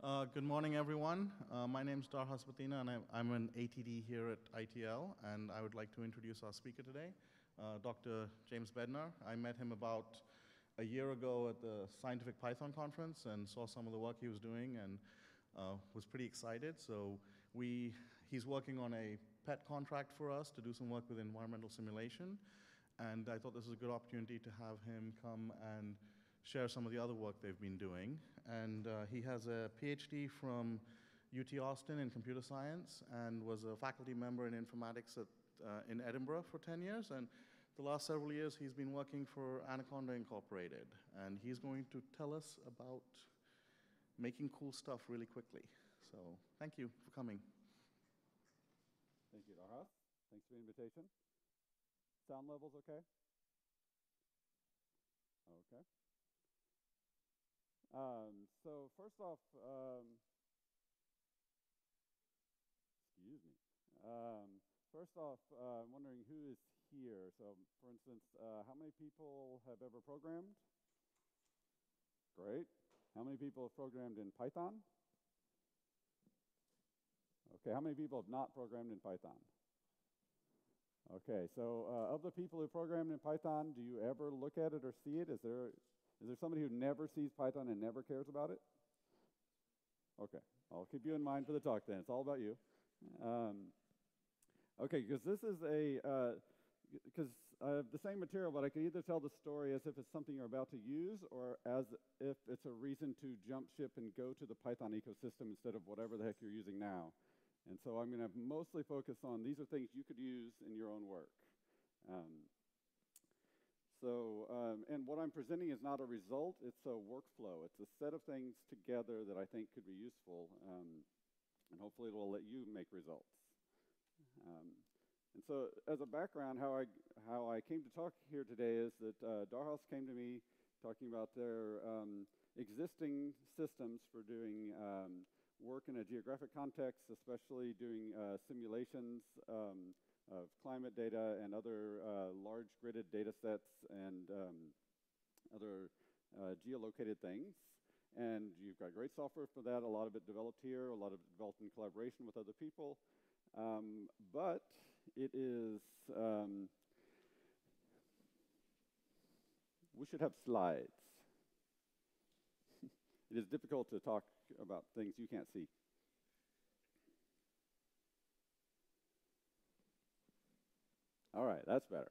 Uh, good morning, everyone. Uh, my name is Darhas Batina, and I'm, I'm, an ATD here at ITL, and I would like to introduce our speaker today, uh, Dr. James Bednar. I met him about a year ago at the Scientific Python Conference and saw some of the work he was doing and uh, was pretty excited. So we, he's working on a pet contract for us to do some work with environmental simulation, and I thought this was a good opportunity to have him come and share some of the other work they've been doing. And uh, he has a PhD from UT Austin in computer science and was a faculty member in informatics at, uh, in Edinburgh for 10 years. And the last several years, he's been working for Anaconda Incorporated. And he's going to tell us about making cool stuff really quickly. So thank you for coming. Thank you, Darhas. Thanks for the invitation. Sound levels okay? Okay. Um, so first off, um, excuse me. Um, first off, uh, I'm wondering who is here. So, for instance, uh, how many people have ever programmed? Great. How many people have programmed in Python? Okay, how many people have not programmed in Python? Okay, so uh, of the people who programmed in Python, do you ever look at it or see it? Is there is there somebody who never sees Python and never cares about it? Okay, I'll keep you in mind for the talk then. It's all about you. Um, okay, because this is a, because uh, I have the same material, but I can either tell the story as if it's something you're about to use or as if it's a reason to jump ship and go to the Python ecosystem instead of whatever the heck you're using now. And so I'm going to mostly focus on these are things you could use in your own work. Um, so, um, and what I'm presenting is not a result, it's a workflow. It's a set of things together that I think could be useful, um, and hopefully it will let you make results. Um, and so, as a background, how I, how I came to talk here today is that uh, Darhas came to me talking about their um, existing systems for doing um, work in a geographic context, especially doing uh, simulations um, of climate data and other uh, large gridded data sets and um, other uh, geolocated things. And you've got great software for that, a lot of it developed here, a lot of it developed in collaboration with other people. Um, but it is, um, we should have slides. it is difficult to talk about things you can't see. All right, that's better.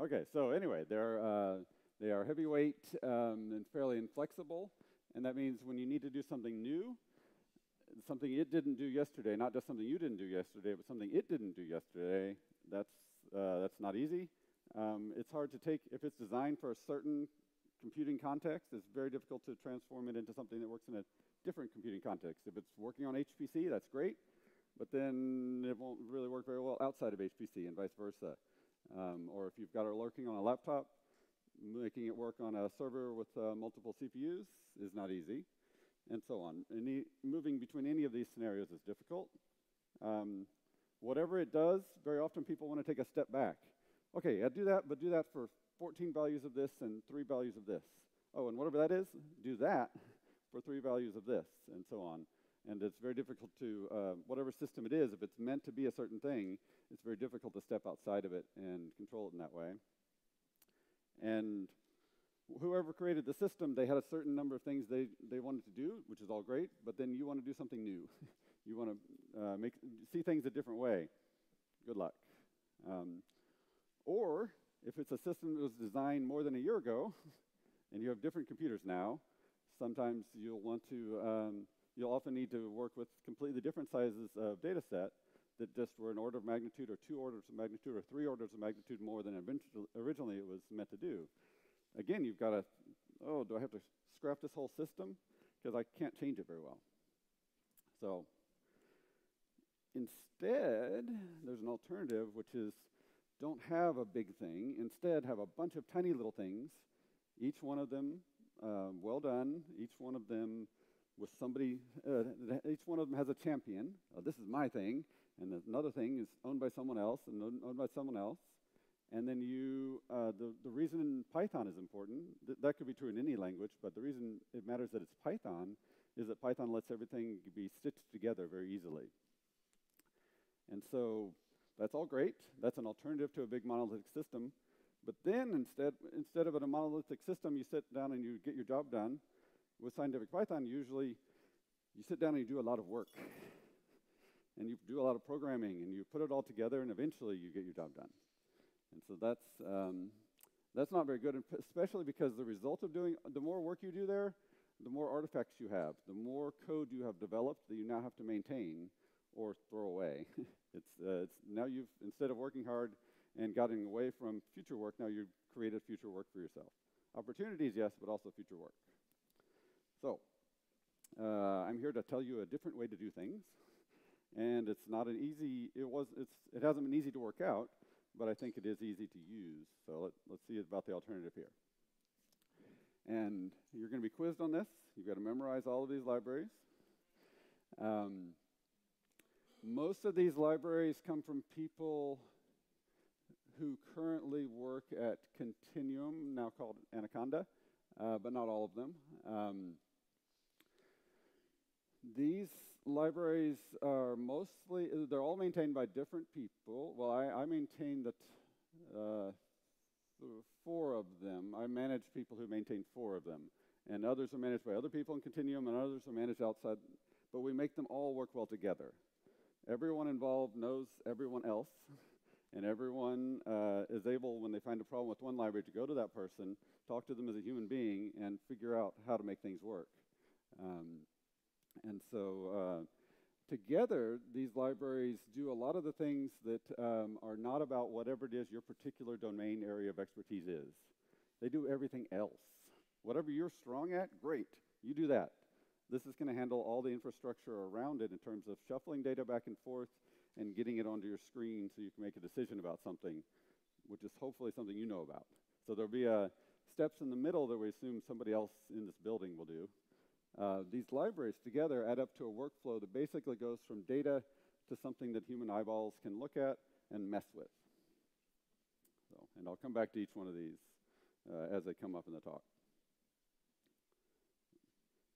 Okay, so anyway, they're, uh, they are heavyweight um, and fairly inflexible, and that means when you need to do something new, something it didn't do yesterday, not just something you didn't do yesterday, but something it didn't do yesterday, that's, uh, that's not easy. Um, it's hard to take, if it's designed for a certain computing context, it's very difficult to transform it into something that works in a different computing context. If it's working on HPC, that's great but then it won't really work very well outside of HPC and vice versa. Um, or if you've got it lurking on a laptop, making it work on a server with uh, multiple CPUs is not easy, and so on. Any, moving between any of these scenarios is difficult. Um, whatever it does, very often people want to take a step back. Okay, I do that, but do that for 14 values of this and three values of this. Oh, and whatever that is, do that for three values of this, and so on. And it's very difficult to, uh, whatever system it is, if it's meant to be a certain thing, it's very difficult to step outside of it and control it in that way. And whoever created the system, they had a certain number of things they, they wanted to do, which is all great, but then you want to do something new. you want to uh, make, see things a different way. Good luck. Um, or if it's a system that was designed more than a year ago, and you have different computers now, sometimes you'll want to um, you'll often need to work with completely different sizes of data set that just were an order of magnitude or two orders of magnitude or three orders of magnitude more than originally it was meant to do. Again, you've got to, oh, do I have to scrap this whole system? Because I can't change it very well. So instead, there's an alternative, which is don't have a big thing. Instead, have a bunch of tiny little things, each one of them uh, well done, each one of them with somebody, uh, each one of them has a champion. Uh, this is my thing, and another thing is owned by someone else and owned by someone else. And then you, uh, the, the reason Python is important, th that could be true in any language, but the reason it matters that it's Python is that Python lets everything be stitched together very easily. And so that's all great. That's an alternative to a big monolithic system. But then instead, instead of a monolithic system, you sit down and you get your job done. With Scientific Python, usually you sit down and you do a lot of work. And you do a lot of programming and you put it all together and eventually you get your job done. And so that's, um, that's not very good, especially because the result of doing, the more work you do there, the more artifacts you have, the more code you have developed that you now have to maintain or throw away. it's, uh, it's now you've, instead of working hard and getting away from future work, now you've created future work for yourself. Opportunities, yes, but also future work. So, uh, I'm here to tell you a different way to do things. And it's not an easy, it, was, it's, it hasn't been easy to work out, but I think it is easy to use. So let, let's see about the alternative here. And you're going to be quizzed on this. You've got to memorize all of these libraries. Um, most of these libraries come from people who currently work at Continuum, now called Anaconda, uh, but not all of them. Um, these libraries are mostly, they're all maintained by different people. Well, I, I maintain that uh, four of them. I manage people who maintain four of them. And others are managed by other people in Continuum, and others are managed outside. But we make them all work well together. Everyone involved knows everyone else, and everyone uh, is able, when they find a problem with one library, to go to that person, talk to them as a human being, and figure out how to make things work. Um, and so uh, together, these libraries do a lot of the things that um, are not about whatever it is your particular domain area of expertise is. They do everything else. Whatever you're strong at, great, you do that. This is going to handle all the infrastructure around it in terms of shuffling data back and forth and getting it onto your screen so you can make a decision about something, which is hopefully something you know about. So there'll be uh, steps in the middle that we assume somebody else in this building will do. Uh, these libraries together add up to a workflow that basically goes from data to something that human eyeballs can look at and mess with. So, and I'll come back to each one of these uh, as they come up in the talk.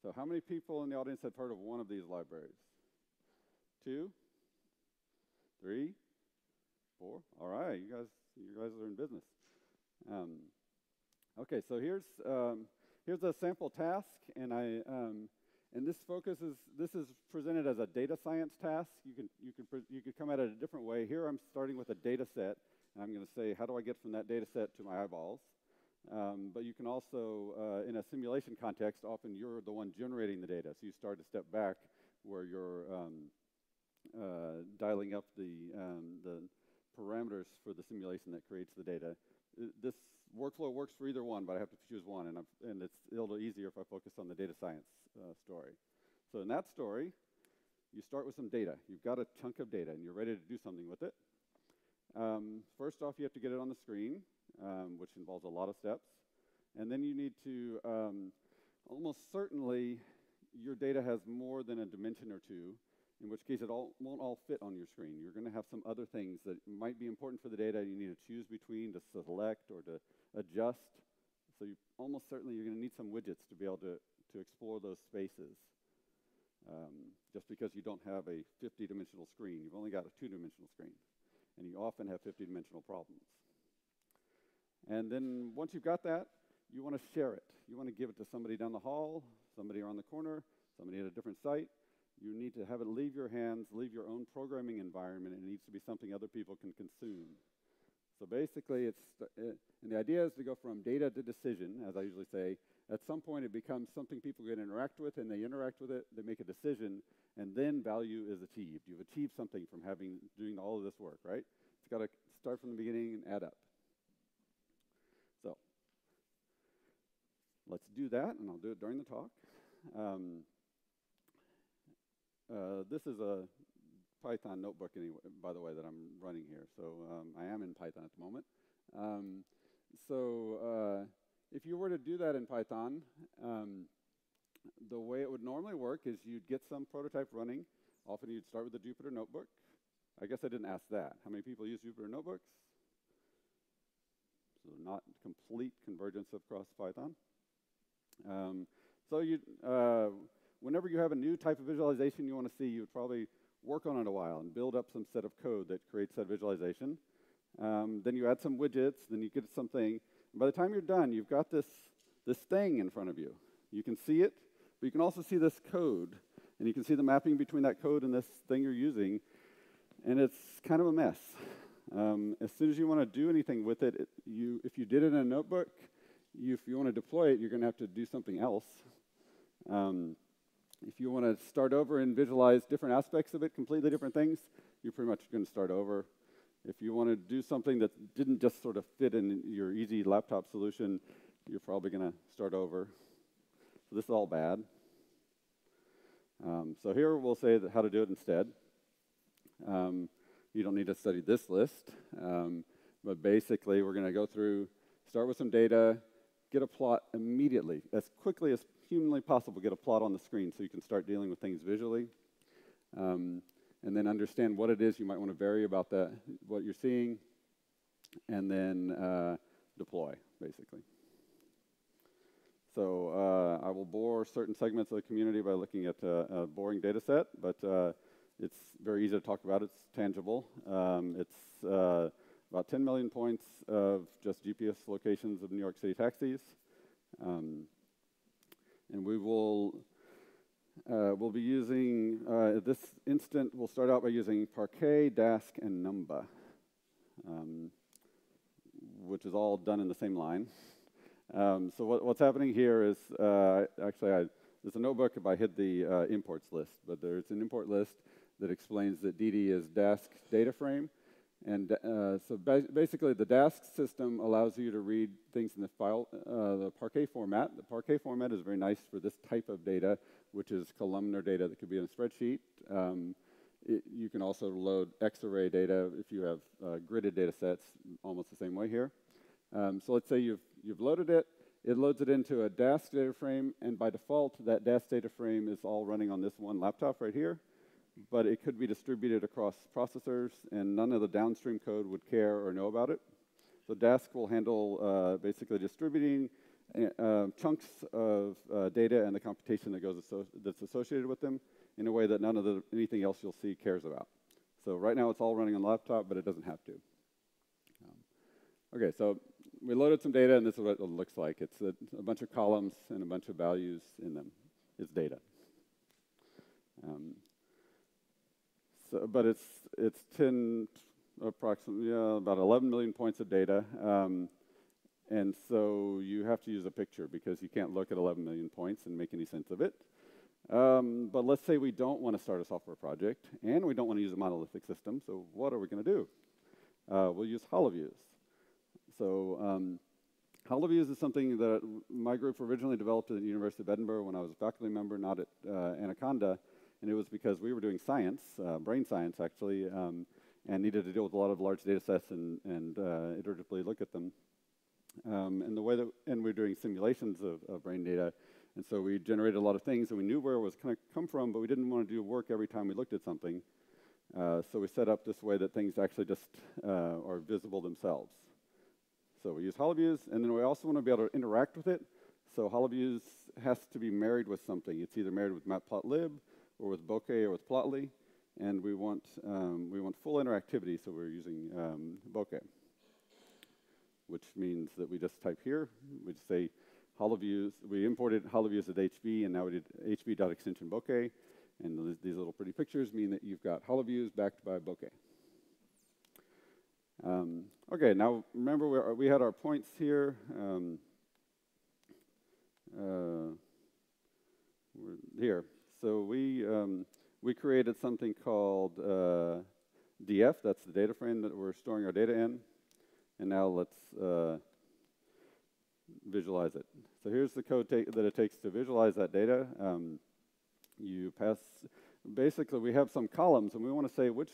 So how many people in the audience have heard of one of these libraries? Two? Three? Four? All right, you guys, you guys are in business. Um, okay, so here's um, here's a sample task, and I um, and this focuses this is presented as a data science task. You can you can you could come at it a different way. Here I'm starting with a data set, and I'm going to say how do I get from that data set to my eyeballs. Um, but you can also, uh, in a simulation context, often you're the one generating the data. So you start to step back where you're um, uh, dialing up the, um, the parameters for the simulation that creates the data. This workflow works for either one, but I have to choose one, and, and it's a little easier if I focus on the data science uh, story. So in that story, you start with some data. You've got a chunk of data, and you're ready to do something with it. Um, first off, you have to get it on the screen, um, which involves a lot of steps. And then you need to, um, almost certainly, your data has more than a dimension or two, in which case it all, won't all fit on your screen. You're going to have some other things that might be important for the data you need to choose between to select or to adjust. So you, almost certainly you're going to need some widgets to be able to, to explore those spaces. Um, just because you don't have a 50-dimensional screen. You've only got a two-dimensional screen. And you often have 50-dimensional problems. And then once you've got that, you want to share it. You want to give it to somebody down the hall, somebody around the corner, somebody at a different site. You need to have it leave your hands, leave your own programming environment. It needs to be something other people can consume. So basically, it's and the idea is to go from data to decision, as I usually say. At some point, it becomes something people can interact with, and they interact with it. They make a decision, and then value is achieved. You've achieved something from having doing all of this work, right? It's got to start from the beginning and add up. So let's do that, and I'll do it during the talk. Um, uh, this is a Python notebook, anyway, by the way, that I'm running here. So um, I am in Python at the moment. Um, so uh, if you were to do that in Python, um, the way it would normally work is you'd get some prototype running. Often you'd start with the Jupyter notebook. I guess I didn't ask that. How many people use Jupyter notebooks? So not complete convergence across Python. Um, so you, uh, whenever you have a new type of visualization you want to see, you would probably work on it a while and build up some set of code that creates that visualization. Um, then you add some widgets, then you get something. And by the time you're done, you've got this, this thing in front of you. You can see it, but you can also see this code, and you can see the mapping between that code and this thing you're using, and it's kind of a mess. Um, as soon as you want to do anything with it, it, you, if you did it in a notebook, you, if you want to deploy it, you're going to have to do something else. Um, if you want to start over and visualize different aspects of it, completely different things, you're pretty much going to start over. If you want to do something that didn't just sort of fit in your easy laptop solution, you're probably going to start over. So this is all bad. Um, so here we'll say how to do it instead. Um, you don't need to study this list, um, but basically we're going to go through, start with some data, get a plot immediately, as quickly as humanly possible, get a plot on the screen so you can start dealing with things visually. Um, and then understand what it is you might want to vary about that, what you're seeing, and then uh, deploy, basically. So uh, I will bore certain segments of the community by looking at uh, a boring data set, but uh, it's very easy to talk about. It's tangible. Um, it's uh, about 10 million points of just GPS locations of New York City taxis. Um, and we will uh, we'll be using, uh, this instant, we'll start out by using Parquet, Dask, and Numba, um, which is all done in the same line. Um, so what, what's happening here is, uh, actually, I, there's a notebook if I hit the uh, imports list, but there's an import list that explains that DD is Dask data frame, and uh, so ba basically, the Dask system allows you to read things in the file, uh, the Parquet format. The Parquet format is very nice for this type of data, which is columnar data that could be in a spreadsheet. Um, it, you can also load Xarray data if you have uh, gridded data sets, almost the same way here. Um, so let's say you've, you've loaded it, it loads it into a Dask data frame, and by default, that Dask data frame is all running on this one laptop right here but it could be distributed across processors, and none of the downstream code would care or know about it. So Dask will handle uh, basically distributing uh, chunks of uh, data and the computation that goes asso that's associated with them in a way that none of the, anything else you'll see cares about. So right now it's all running on laptop, but it doesn't have to. Um, okay, so we loaded some data, and this is what it looks like. It's a, a bunch of columns and a bunch of values in them. It's data. Um, but it's it's 10 approximately yeah, about 11 million points of data. Um, and so you have to use a picture because you can't look at 11 million points and make any sense of it. Um, but let's say we don't want to start a software project and we don't want to use a monolithic system. So what are we going to do? Uh, we'll use HoloViews. So um, HoloViews is something that my group originally developed at the University of Edinburgh when I was a faculty member, not at uh, Anaconda and it was because we were doing science, uh, brain science actually, um, and needed to deal with a lot of large data sets and, and uh, iteratively look at them. Um, and the way that, and we are doing simulations of, of, brain data, and so we generated a lot of things, and we knew where it was going to come from, but we didn't want to do work every time we looked at something. Uh, so we set up this way that things actually just uh, are visible themselves. So we use HoloViews, and then we also want to be able to interact with it. So HoloViews has to be married with something. It's either married with Matplotlib, or with Bokeh or with Plotly, and we want, um, we want full interactivity, so we're using um, Bokeh, which means that we just type here, we just say HoloViews, we imported HoloViews as HV, and now we did HV.extension Bokeh, and these little pretty pictures mean that you've got HoloViews backed by Bokeh. Um, okay, now remember we, we, had our points here. Um, uh, here. So we, um, we created something called uh, DF, that's the data frame that we're storing our data in. And now let's uh, visualize it. So here's the code that it takes to visualize that data. Um, you pass, basically we have some columns and we want to say which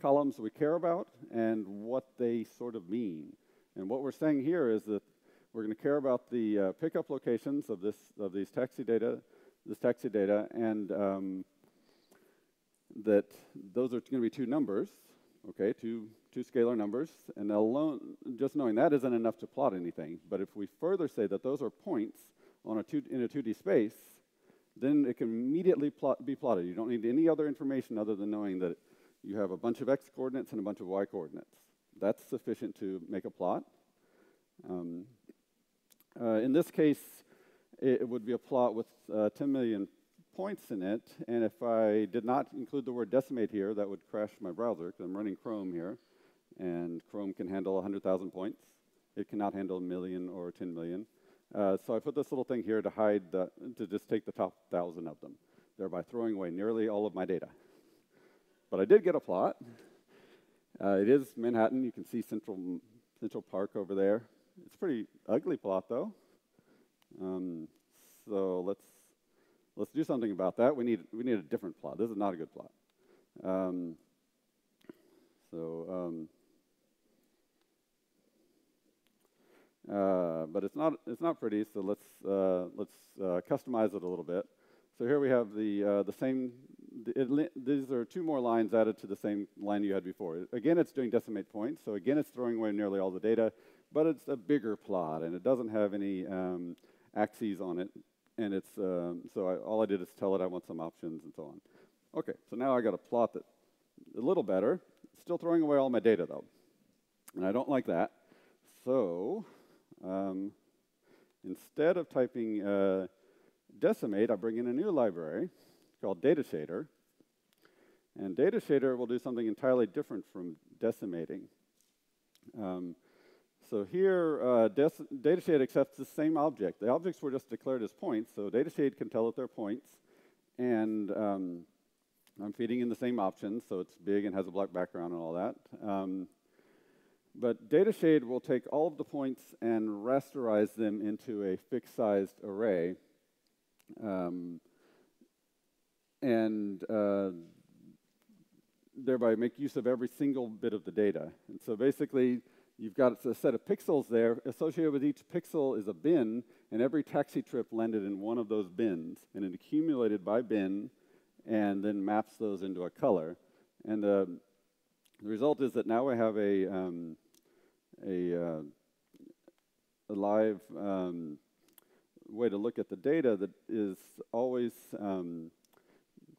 columns we care about and what they sort of mean. And what we're saying here is that we're going to care about the uh, pickup locations of, this, of these taxi data this taxi data, and um, that those are going to be two numbers, okay, two, two scalar numbers, and alone, just knowing that isn't enough to plot anything. But if we further say that those are points on a two, in a 2D space, then it can immediately plot, be plotted. You don't need any other information other than knowing that you have a bunch of x coordinates and a bunch of y coordinates. That's sufficient to make a plot. Um, uh, in this case, it would be a plot with uh, 10 million points in it, and if I did not include the word decimate here, that would crash my browser, because I'm running Chrome here, and Chrome can handle 100,000 points. It cannot handle a million or 10 million. Uh, so I put this little thing here to hide, the, to just take the top 1,000 of them, thereby throwing away nearly all of my data. But I did get a plot. Uh, it is Manhattan. You can see Central, Central Park over there. It's a pretty ugly plot, though. Um, so let's let's do something about that. We need we need a different plot. This is not a good plot. Um, so, um, uh, but it's not it's not pretty. So let's uh, let's uh, customize it a little bit. So here we have the uh, the same. These are two more lines added to the same line you had before. Again, it's doing decimate points. So again, it's throwing away nearly all the data, but it's a bigger plot and it doesn't have any um, axes on it and it's, um, so I, all I did is tell it I want some options and so on. Okay, so now I got a plot that a little better. Still throwing away all my data though, and I don't like that. So um, instead of typing uh, decimate, I bring in a new library called Datashader. And Datashader will do something entirely different from decimating. Um, so here, uh, Datashade accepts the same object. The objects were just declared as points, so Datashade can tell it they're points. And um, I'm feeding in the same options, so it's big and has a black background and all that. Um, but Datashade will take all of the points and rasterize them into a fixed-sized array. Um, and uh, thereby make use of every single bit of the data. And so basically, You've got a set of pixels there. Associated with each pixel is a bin, and every taxi trip landed in one of those bins, and it accumulated by bin, and then maps those into a color. And uh, the result is that now I have a, um, a, uh, a, live um, way to look at the data that is always um,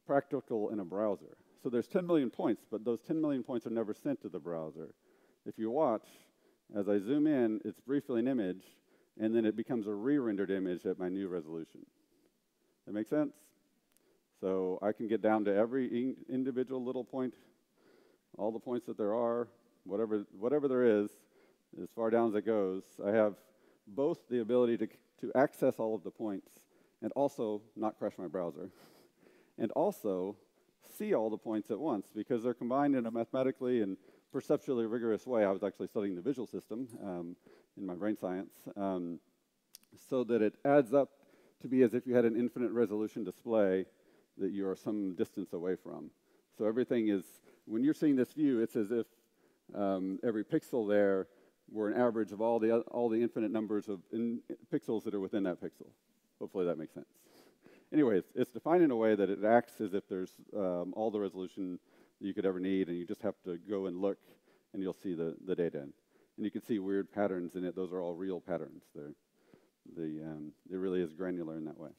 practical in a browser. So there's 10 million points, but those 10 million points are never sent to the browser. If you watch, as I zoom in, it's briefly an image, and then it becomes a re-rendered image at my new resolution. That makes sense? So I can get down to every in individual little point, all the points that there are, whatever, whatever there is, as far down as it goes. I have both the ability to, to access all of the points and also not crash my browser, and also see all the points at once because they're combined in a mathematically and perceptually rigorous way. I was actually studying the visual system um, in my brain science, um, so that it adds up to be as if you had an infinite resolution display that you are some distance away from. So everything is, when you're seeing this view, it's as if um, every pixel there were an average of all the, all the infinite numbers of in, pixels that are within that pixel. Hopefully that makes sense. Anyway, it's, it's defined in a way that it acts as if there's um, all the resolution you could ever need, and you just have to go and look, and you'll see the, the data. And you can see weird patterns in it. Those are all real patterns. They're, the, um, it really is granular in that way.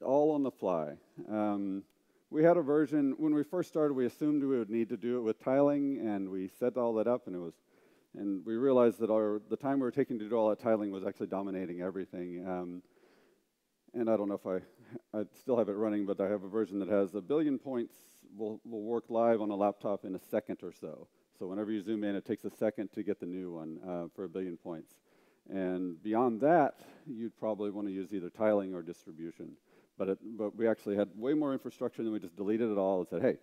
all on the fly. Um, we had a version, when we first started, we assumed we would need to do it with tiling, and we set all that up, and it was and we realized that our, the time we were taking to do all that tiling was actually dominating everything. Um, and I don't know if I, I still have it running, but I have a version that has a billion points will, will work live on a laptop in a second or so. So whenever you zoom in, it takes a second to get the new one uh, for a billion points. And beyond that, you'd probably want to use either tiling or distribution. But, it, but we actually had way more infrastructure than we just deleted it all and said, hey,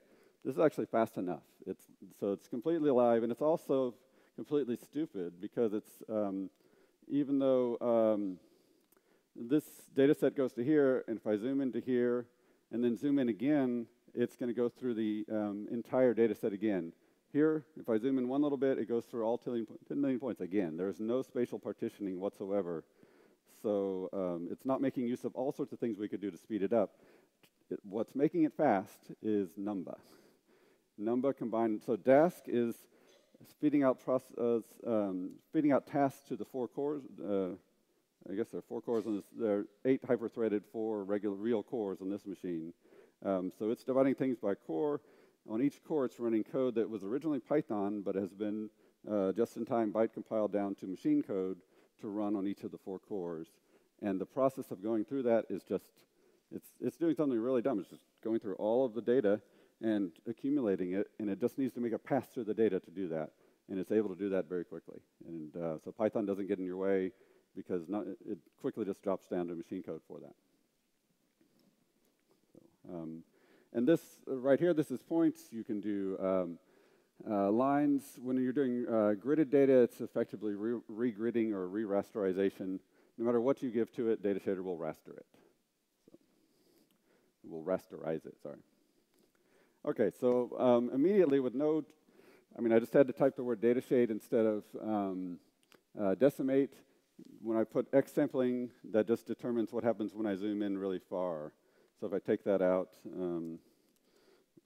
this is actually fast enough. It's, so it's completely live, and it's also completely stupid because it's, um, even though um, this data set goes to here, and if I zoom into here and then zoom in again, it's going to go through the um, entire data set again. Here, if I zoom in one little bit, it goes through all 10 million points again. There's no spatial partitioning whatsoever. So um, it's not making use of all sorts of things we could do to speed it up. It, what's making it fast is Numba. Numba combined, so Dask is feeding out process, um, feeding out tasks to the four cores. Uh, I guess there are four cores on this. There are eight hyper-threaded, four regular real cores on this machine. Um, so it's dividing things by core. On each core, it's running code that was originally Python, but has been uh, just-in-time byte compiled down to machine code to run on each of the four cores. And the process of going through that is just, it's, it's doing something really dumb. It's just going through all of the data and accumulating it, and it just needs to make a pass through the data to do that. And it's able to do that very quickly. And uh, so Python doesn't get in your way because not, it quickly just drops down to machine code for that. So, um, and this right here, this is points. You can do um, uh, lines. When you're doing uh, gridded data, it's effectively re-gridding or re-rasterization. No matter what you give to it, Datashader will raster it. So, will rasterize it, sorry. Okay, so um, immediately with Node, I mean, I just had to type the word data shade instead of um, uh, decimate. When I put X sampling, that just determines what happens when I zoom in really far. So if I take that out, um,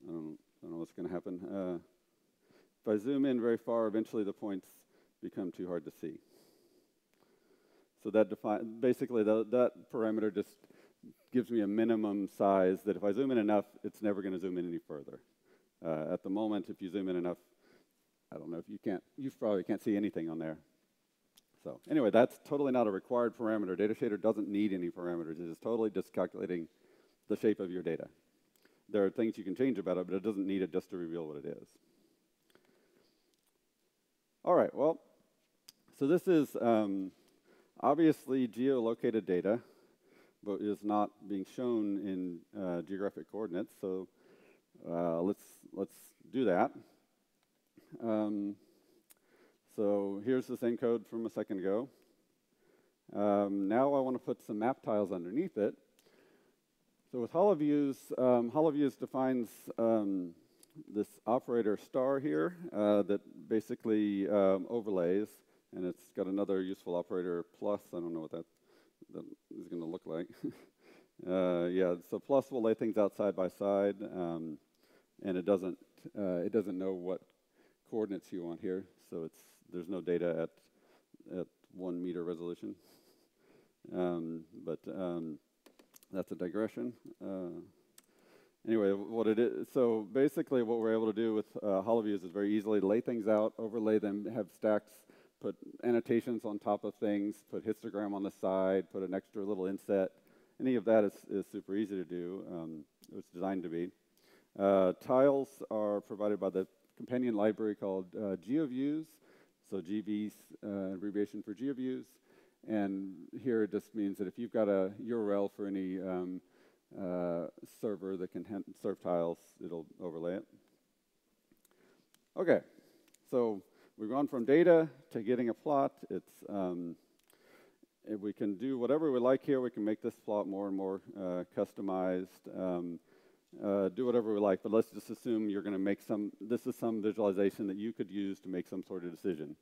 I, don't, I, don't, know what's going to happen. Uh, if I zoom in very far, eventually the points become too hard to see. So that define, basically the, that parameter just gives me a minimum size that if I zoom in enough, it's never going to zoom in any further. Uh, at the moment, if you zoom in enough, I don't know if you can't, you probably can't see anything on there. So anyway, that's totally not a required parameter. Datashader doesn't need any parameters. It is totally just calculating the shape of your data. There are things you can change about it, but it doesn't need it just to reveal what it is. All right, well, so this is um, obviously geolocated data, but is not being shown in uh, geographic coordinates. So uh, let's let's do that. Um, so here's the same code from a second ago. Um, now I want to put some map tiles underneath it. So with HoloViews, um, HoloViews defines um, this operator star here uh, that basically um, overlays, and it's got another useful operator plus. I don't know what that, that is going to look like. uh, yeah, so plus will lay things out side by side, um, and it doesn't uh, it doesn't know what coordinates you want here. So it's there's no data at at one meter resolution. Um, but um, that's a digression. Uh, anyway, what it is, so basically what we're able to do with uh, HoloViews is very easily lay things out, overlay them, have stacks, put annotations on top of things, put histogram on the side, put an extra little inset. Any of that is, is super easy to do. Um, was designed to be. Uh, tiles are provided by the companion library called uh, GeoViews, so GV's uh, abbreviation for GeoViews. And here it just means that if you've got a URL for any um, uh, server that can serve tiles, it'll overlay it. Okay, so we've gone from data to getting a plot. It's um, we can do whatever we like here. We can make this plot more and more uh, customized. Um, uh, do whatever we like, but let's just assume you're going to make some. This is some visualization that you could use to make some sort of decision.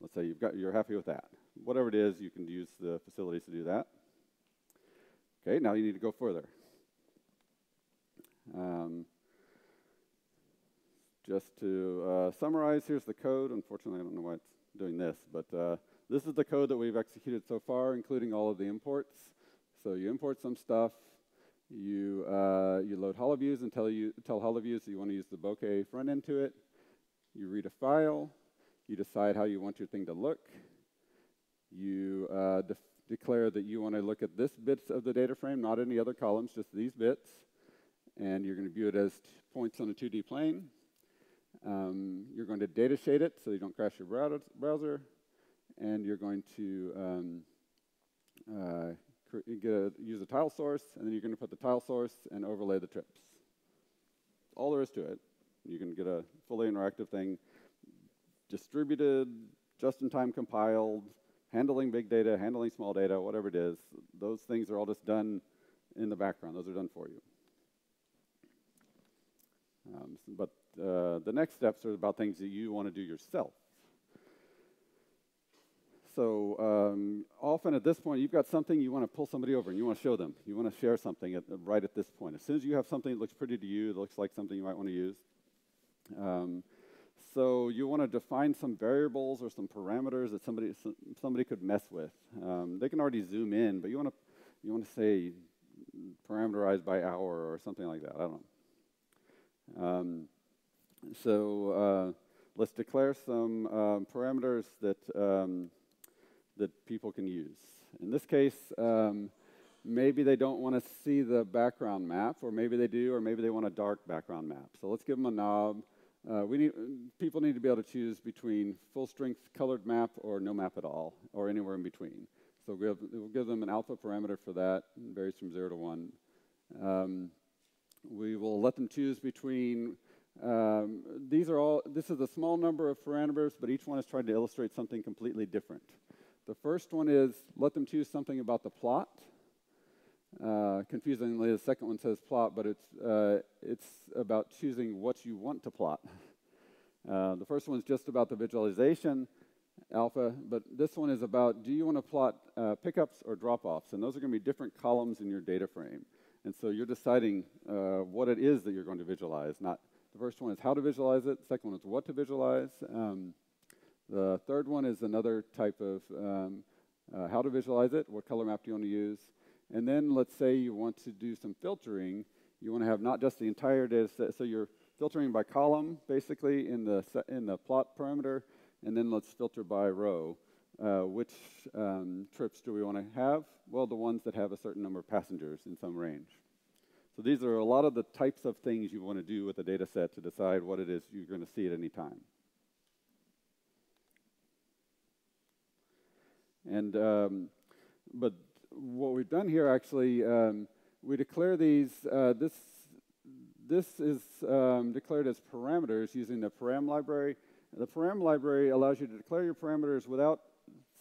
Let's say you've got you're happy with that. Whatever it is, you can use the facilities to do that. Okay, now you need to go further. Um, just to uh, summarize, here's the code. Unfortunately, I don't know why it's doing this, but uh, this is the code that we've executed so far, including all of the imports. So you import some stuff, you, uh, you load HoloViews and tell, you, tell HoloViews that you want to use the bokeh front end to it. You read a file, you decide how you want your thing to look. You uh, de declare that you want to look at this bits of the data frame, not any other columns, just these bits and you're going to view it as points on a 2D plane. Um, you're going to data shade it so you don't crash your browser, and you're going to um, uh, a, use a tile source, and then you're going to put the tile source and overlay the trips. All there is to it. You can get a fully interactive thing, distributed, just-in-time compiled, handling big data, handling small data, whatever it is. Those things are all just done in the background. Those are done for you. Um, but uh, the next steps are about things that you want to do yourself. So um, often at this point, you've got something you want to pull somebody over and you want to show them. You want to share something at, right at this point. As soon as you have something that looks pretty to you, that looks like something you might want to use, um, so you want to define some variables or some parameters that somebody somebody could mess with. Um, they can already zoom in, but you want to you want to say parameterized by hour or something like that. I don't know. Um, so uh, let's declare some um, parameters that um, that people can use. In this case, um, maybe they don't want to see the background map, or maybe they do, or maybe they want a dark background map. So let's give them a knob. Uh, we need, people need to be able to choose between full-strength colored map or no map at all, or anywhere in between. So we'll, we'll give them an alpha parameter for that, varies from 0 to 1. We will let them choose between, um, these are all, this is a small number of parameters, but each one is trying to illustrate something completely different. The first one is let them choose something about the plot. Uh, confusingly, the second one says plot, but it's, uh, it's about choosing what you want to plot. Uh, the first one is just about the visualization, alpha, but this one is about do you want to plot uh, pickups or drop-offs? And those are going to be different columns in your data frame. And so you're deciding uh, what it is that you're going to visualize. Not the first one is how to visualize it. The second one is what to visualize. Um, the third one is another type of um, uh, how to visualize it. What color map do you want to use? And then let's say you want to do some filtering. You want to have not just the entire data set, so you're filtering by column, basically, in the, in the plot parameter, and then let's filter by row. Uh, which um, trips do we want to have? Well, the ones that have a certain number of passengers in some range. So these are a lot of the types of things you want to do with a data set to decide what it is you're going to see at any time. And, um, but what we've done here actually, um, we declare these, uh, this, this is um, declared as parameters using the param library. The param library allows you to declare your parameters without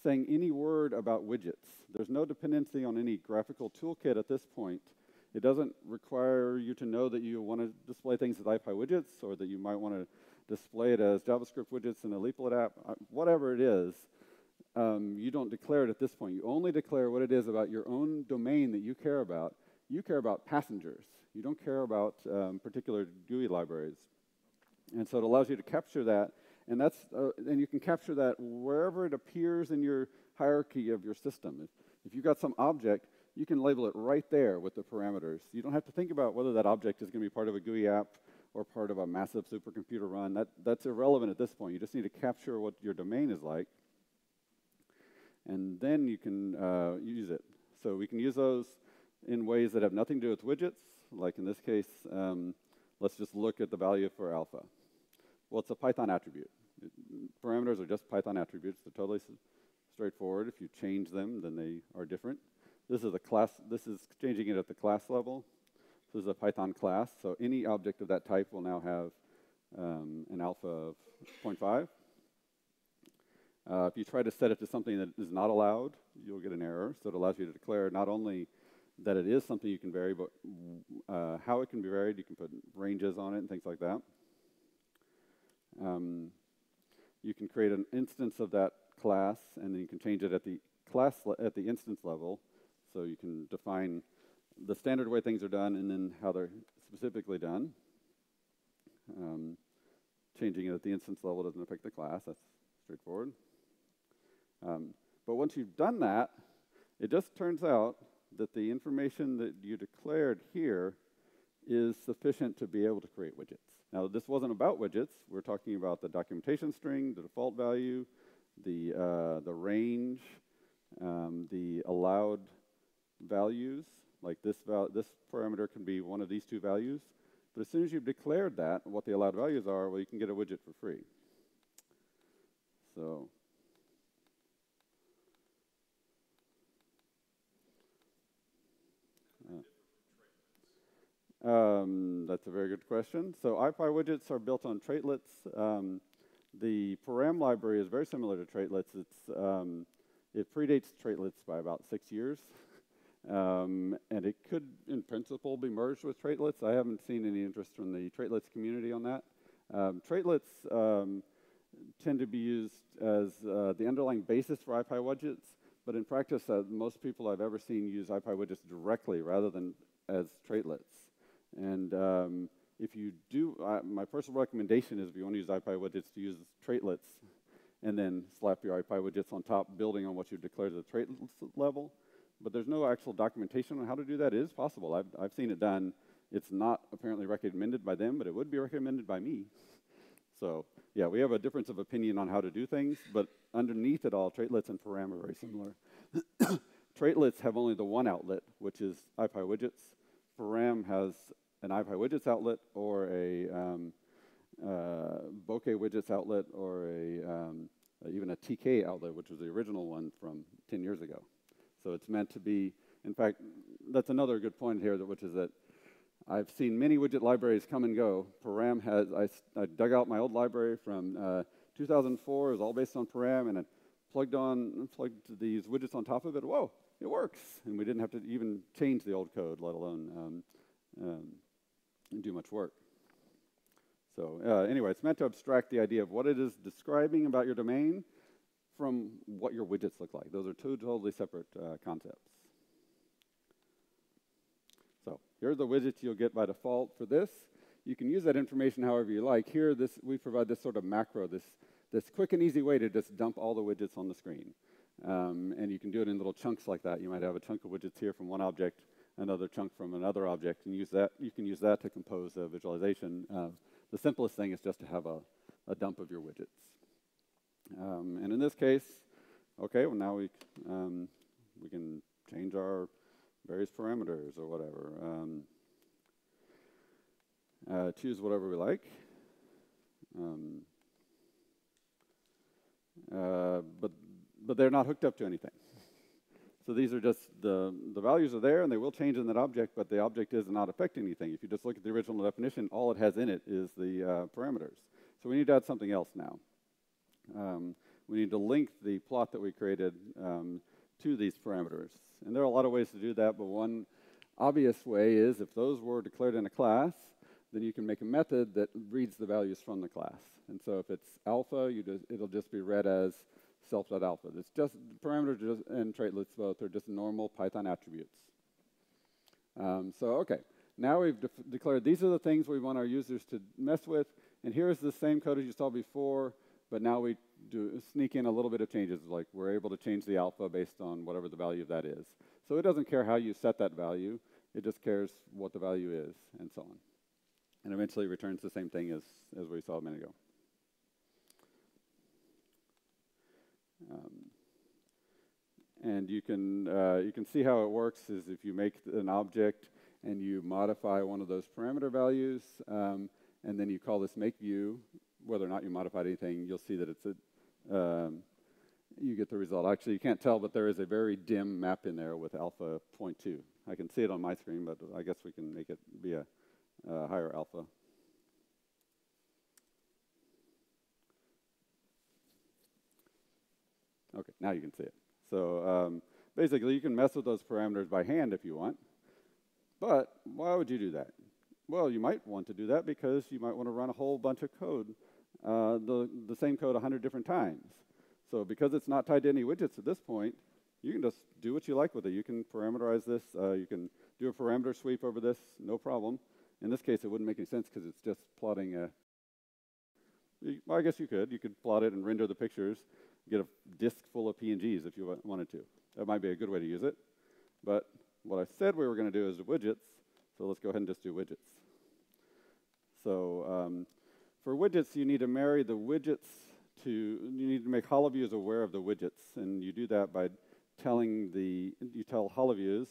saying any word about widgets. There's no dependency on any graphical toolkit at this point. It doesn't require you to know that you want to display things as IPy widgets or that you might want to display it as JavaScript widgets in a Leaflet app, uh, whatever it is um, you don't declare it at this point. You only declare what it is about your own domain that you care about. You care about passengers. You don't care about um, particular GUI libraries. And so it allows you to capture that, and that's uh, and you can capture that wherever it appears in your hierarchy of your system. If, if you've got some object, you can label it right there with the parameters. You don't have to think about whether that object is going to be part of a GUI app or part of a massive supercomputer run. That, that's irrelevant at this point. You just need to capture what your domain is like and then you can uh, use it. So we can use those in ways that have nothing to do with widgets, like in this case, um, let's just look at the value for alpha. Well, it's a Python attribute. Parameters are just Python attributes. They're totally straightforward. If you change them, then they are different. This is a class. This is changing it at the class level. This is a Python class. So any object of that type will now have um, an alpha of 0.5. Uh, if you try to set it to something that is not allowed, you'll get an error. So it allows you to declare not only that it is something you can vary, but uh, how it can be varied. You can put ranges on it and things like that. Um, you can create an instance of that class, and then you can change it at the class at the instance level. So you can define the standard way things are done, and then how they're specifically done. Um, changing it at the instance level doesn't affect the class. That's straightforward. Um, but once you've done that, it just turns out that the information that you declared here is sufficient to be able to create widgets. Now, this wasn't about widgets. We're talking about the documentation string, the default value, the, uh, the range, um, the allowed values. Like this, val this parameter can be one of these two values. But as soon as you've declared that, what the allowed values are, well, you can get a widget for free. So Um, that's a very good question. So IPy widgets are built on traitlets. Um, the param library is very similar to traitlets. It's, um, it predates traitlets by about six years. Um, and it could, in principle, be merged with traitlets. I haven't seen any interest from the traitlets community on that. Um, traitlets um, tend to be used as uh, the underlying basis for IPy widgets, but in practice, uh, most people I've ever seen use IPy widgets directly rather than as traitlets. And um, if you do, my personal recommendation is if you want to use IPy widgets to use traitlets and then slap your IPy widgets on top, building on what you've declared at the trait level. But there's no actual documentation on how to do that. It is possible. I've, I've seen it done. It's not apparently recommended by them, but it would be recommended by me. So yeah, we have a difference of opinion on how to do things, but underneath it all, traitlets and param are very similar. traitlets have only the one outlet, which is IPy widgets. Param has an IPy widgets outlet or a um, uh, bokeh widgets outlet or a, um, even a TK outlet, which was the original one from 10 years ago. So it's meant to be, in fact, that's another good point here, which is that I've seen many widget libraries come and go. Param has, I, I dug out my old library from uh, 2004, it was all based on Param, and I plugged on, plugged these widgets on top of it. Whoa, it works. And we didn't have to even change the old code, let alone um, um, do much work. So uh, anyway, it's meant to abstract the idea of what it is describing about your domain from what your widgets look like. Those are two totally separate uh, concepts. So here are the widgets you'll get by default for this. You can use that information however you like. Here, this, we provide this sort of macro, this, this quick and easy way to just dump all the widgets on the screen. Um, and you can do it in little chunks like that. You might have a chunk of widgets here from one object, another chunk from another object, and use that. You can use that to compose a visualization. Uh, the simplest thing is just to have a, a dump of your widgets. Um, and in this case, okay, well now we, um, we can change our various parameters or whatever. Um, uh, choose whatever we like. Um, uh, but, but they're not hooked up to anything. So these are just, the, the values are there and they will change in that object, but the object is not affecting anything. If you just look at the original definition, all it has in it is the uh, parameters. So we need to add something else now. Um, we need to link the plot that we created um, to these parameters. And there are a lot of ways to do that, but one obvious way is if those were declared in a class, then you can make a method that reads the values from the class. And so if it's alpha, just, it'll just be read as self.alpha. It's just parameters and traitlets both are just normal Python attributes. Um, so okay, now we've de declared these are the things we want our users to mess with, and here's the same code as you saw before, but now we do sneak in a little bit of changes, like we're able to change the alpha based on whatever the value of that is. So it doesn't care how you set that value, it just cares what the value is, and so on. And eventually returns the same thing as, as we saw a minute ago. Um, and you can, uh, you can see how it works is if you make an object and you modify one of those parameter values, um, and then you call this make view, whether or not you modified anything, you'll see that it's a, um, you get the result. Actually, you can't tell, but there is a very dim map in there with alpha 0.2. I can see it on my screen, but I guess we can make it be a, a higher alpha. Okay, now you can see it. So um, basically, you can mess with those parameters by hand if you want. But why would you do that? Well, you might want to do that because you might want to run a whole bunch of code, uh, the, the same code 100 different times. So because it's not tied to any widgets at this point, you can just do what you like with it. You can parameterize this. Uh, you can do a parameter sweep over this, no problem. In this case, it wouldn't make any sense because it's just plotting a, well, I guess you could. You could plot it and render the pictures, get a disk full of PNGs if you wanted to. That might be a good way to use it. But what I said we were going to do is widgets, so let's go ahead and just do widgets. So um, for widgets, you need to marry the widgets to, you need to make HoloViews aware of the widgets, and you do that by telling the, you tell HoloViews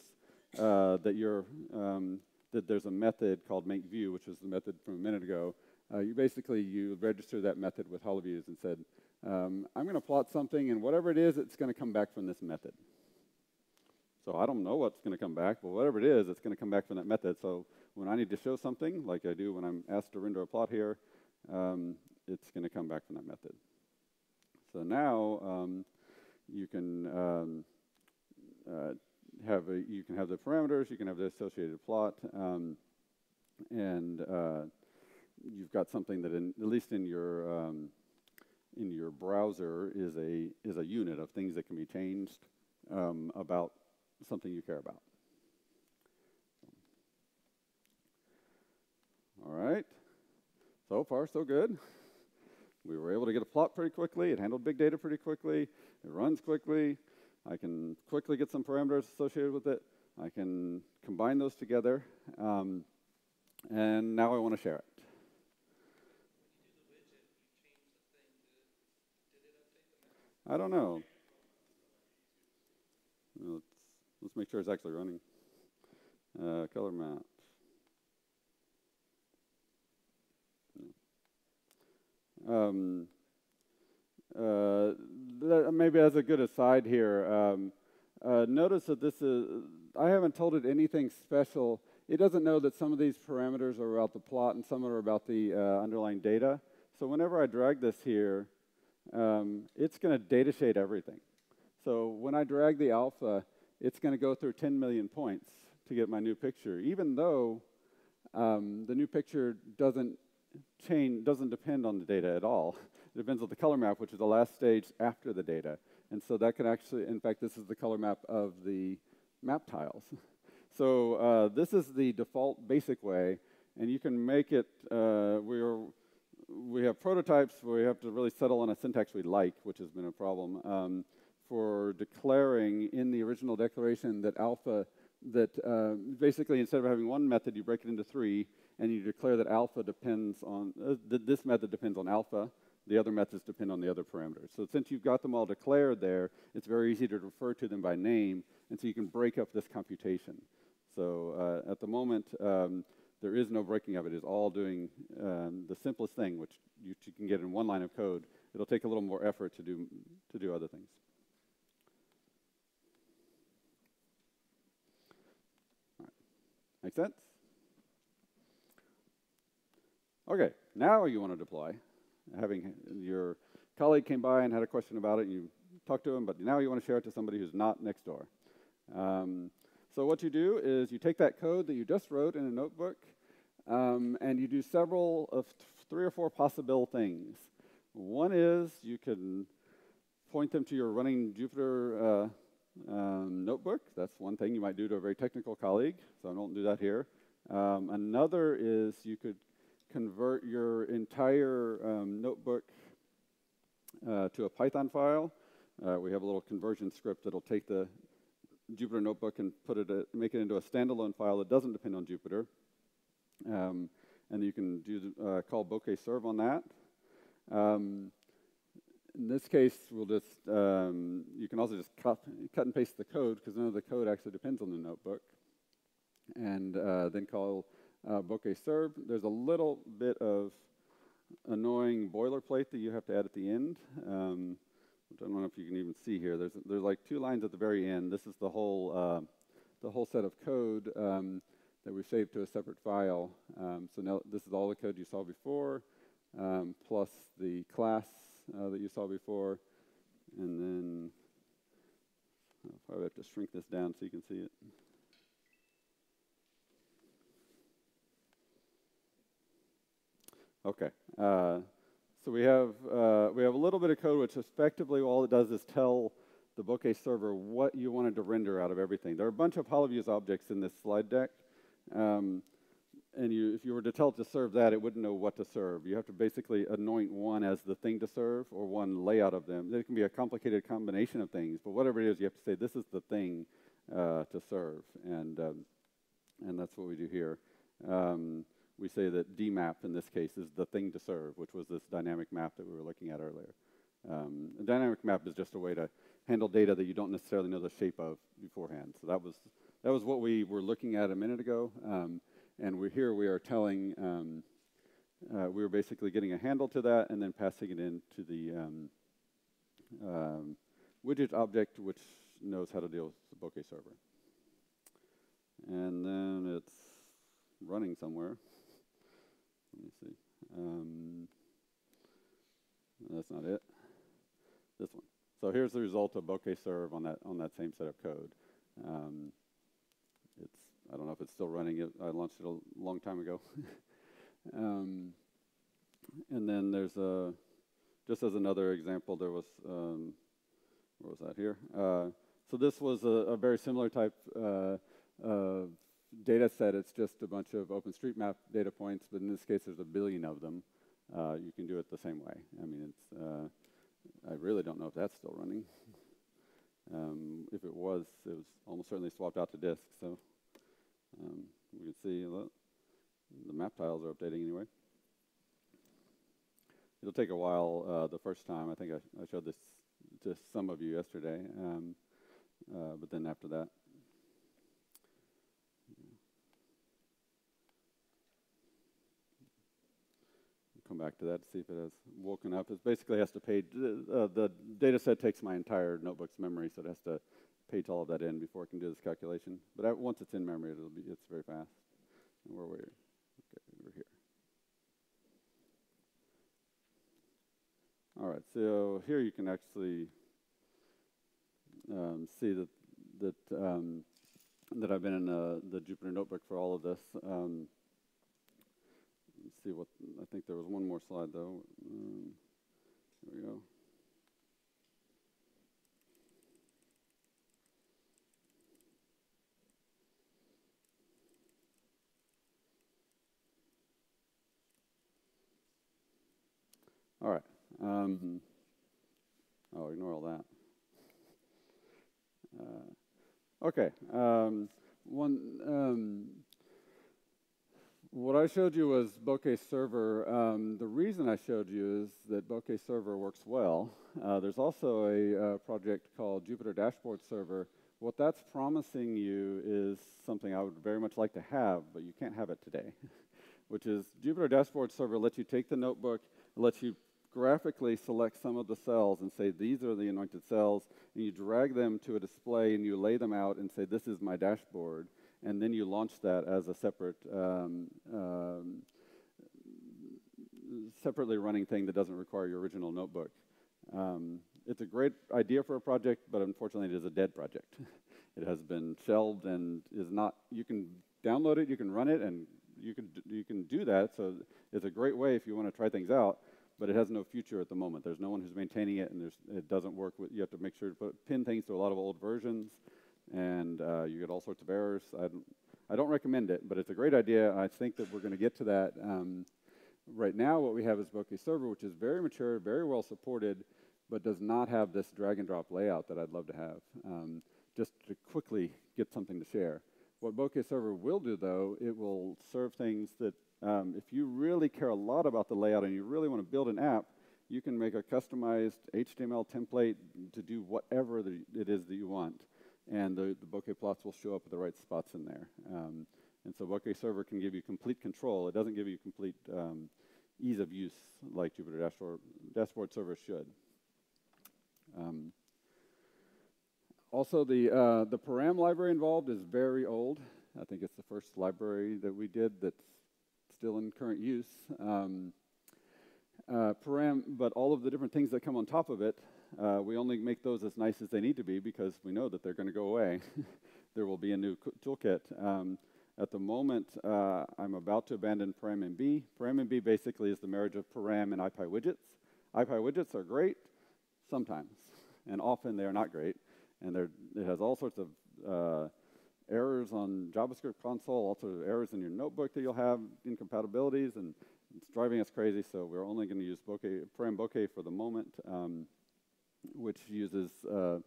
uh, that you're, um, that there's a method called makeView, which was the method from a minute ago. Uh, you basically, you register that method with HoloViews and said, um, I'm going to plot something, and whatever it is, it's going to come back from this method. So I don't know what's going to come back, but whatever it is, it's going to come back from that method. So when I need to show something, like I do when I'm asked to render a plot here, um, it's going to come back from that method. So now um, you can um, uh, have a, you can have the parameters, you can have the associated plot, um, and uh, you've got something that, in, at least in your um, in your browser, is a is a unit of things that can be changed um, about something you care about. All right. So far, so good. We were able to get a plot pretty quickly. It handled big data pretty quickly. It runs quickly. I can quickly get some parameters associated with it. I can combine those together. Um, and now I want to share it. I don't know. Let's, let's make sure it's actually running. Uh, color map. Um, uh, maybe as a good aside here, um, uh, notice that this is, I haven't told it anything special. It doesn't know that some of these parameters are about the plot and some are about the uh, underlying data. So whenever I drag this here, um, it's going to data shade everything. So when I drag the alpha, it's going to go through 10 million points to get my new picture, even though um, the new picture doesn't change, doesn't depend on the data at all. It depends on the color map, which is the last stage after the data. And so that can actually, in fact, this is the color map of the map tiles. so uh, this is the default basic way, and you can make it, uh, we're, we have prototypes where we have to really settle on a syntax we like, which has been a problem, um, for declaring in the original declaration that alpha, that uh, basically instead of having one method, you break it into three, and you declare that alpha depends on, uh, th this method depends on alpha, the other methods depend on the other parameters. So since you've got them all declared there, it's very easy to refer to them by name, and so you can break up this computation. So uh, at the moment, um, there is no breaking of it. It's all doing um, the simplest thing, which you, you, can get in one line of code. It'll take a little more effort to do, to do other things. Make sense? Okay, now you want to deploy having your colleague came by and had a question about it, and you talked to him, but now you want to share it to somebody who's not next door. Um, so what you do is you take that code that you just wrote in a notebook, um, and you do several of three or four possible things. One is you can point them to your running Jupyter uh, um, notebook. That's one thing you might do to a very technical colleague, so I won't do that here. Um, another is you could convert your entire um, notebook uh, to a Python file. Uh, we have a little conversion script that'll take the Jupyter notebook and put it, uh, make it into a standalone file that doesn't depend on Jupyter. Um, and you can do uh, call bokeh serve on that. Um, in this case, we'll just, um, you can also just cut, cut and paste the code because none of the code actually depends on the notebook. And uh, then call uh, bokeh serve. There's a little bit of annoying boilerplate that you have to add at the end. Um, I don't know if you can even see here. There's there's like two lines at the very end. This is the whole uh, the whole set of code um, that we saved to a separate file. Um, so now this is all the code you saw before, um, plus the class uh, that you saw before, and then I'll probably have to shrink this down so you can see it. Okay. Uh, so we have, uh, we have a little bit of code which effectively all it does is tell the Bokeh server what you wanted to render out of everything. There are a bunch of HoloViews objects in this slide deck. Um, and you, if you were to tell it to serve that, it wouldn't know what to serve. You have to basically anoint one as the thing to serve or one layout of them. It can be a complicated combination of things, but whatever it is, you have to say, this is the thing uh, to serve. And, um, and that's what we do here. Um, we say that DMAP in this case is the thing to serve, which was this dynamic map that we were looking at earlier. Um, a dynamic map is just a way to handle data that you don't necessarily know the shape of beforehand. So that was, that was what we were looking at a minute ago. Um, and we're here we are telling, um, uh, we were basically getting a handle to that and then passing it into the um, um, widget object, which knows how to deal with the Bokeh server. And then it's running somewhere. Let me see. Um, that's not it. This one. So here's the result of bokeh serve on that on that same set of code. Um, it's I don't know if it's still running. It I launched it a long time ago. um, and then there's a just as another example, there was um, where was that here? Uh, so this was a, a, very similar type uh, data set, it's just a bunch of OpenStreetMap data points, but in this case, there's a billion of them. Uh, you can do it the same way. I mean, it's, uh, I really don't know if that's still running. Um, if it was, it was almost certainly swapped out to disk. So um, we can see look, the map tiles are updating anyway. It'll take a while uh, the first time. I think I, I, showed this to some of you yesterday, um, uh, but then after that, come back to that to see if it has woken up. It basically has to page, uh, the data set takes my entire notebook's memory, so it has to page all of that in before it can do this calculation. But once it's in memory, it'll be, it's very fast. And where we're, okay, we're here. All right, so here you can actually um, see that that um, that I've been in uh, the Jupyter Notebook for all of this. Um, see what I think there was one more slide though. Um, here we go. All right. Um, oh, ignore all that. Uh, okay. Um, one. Um, what I showed you was Bokeh Server. Um, the reason I showed you is that Bokeh Server works well. Uh, there's also a uh, project called Jupyter Dashboard Server. What that's promising you is something I would very much like to have, but you can't have it today, which is Jupyter Dashboard Server lets you take the notebook, lets you graphically select some of the cells and say, these are the anointed cells, and you drag them to a display and you lay them out and say, this is my dashboard. And then you launch that as a separate, um, um, separately running thing that doesn't require your original notebook. Um, it's a great idea for a project, but unfortunately it is a dead project. it has been shelved and is not, you can download it, you can run it, and you can, you can do that. So it's a great way if you want to try things out but it has no future at the moment. There's no one who's maintaining it, and there's it doesn't work. With, you have to make sure to put, pin things to a lot of old versions, and uh, you get all sorts of errors. I don't, I don't, recommend it, but it's a great idea. I think that we're going to get to that. Um, right now, what we have is Bokeh Server, which is very mature, very well supported, but does not have this drag and drop layout that I'd love to have. Um, just to quickly get something to share. What Bokeh Server will do, though, it will serve things that um, if you really care a lot about the layout and you really want to build an app, you can make a customized HTML template to do whatever the, it is that you want. And the, the bokeh plots will show up at the right spots in there. Um, and so Bokeh Server can give you complete control. It doesn't give you complete um, ease of use like Jupyter Dashboard, Dashboard Server should. Um, also, the, uh, the param library involved is very old. I think it's the first library that we did that's still in current use. Um, uh, param, but all of the different things that come on top of it, uh, we only make those as nice as they need to be because we know that they're going to go away. there will be a new toolkit. Um, at the moment, uh, I'm about to abandon ParamNB. b basically is the marriage of Param and IPy widgets. IPy widgets are great sometimes, and often they are not great. And it has all sorts of uh, errors on JavaScript console, all sorts of errors in your notebook that you'll have, incompatibilities, and it's driving us crazy, so we're only going to use Bokeh, Param Bokeh for the moment, um, which uses uh,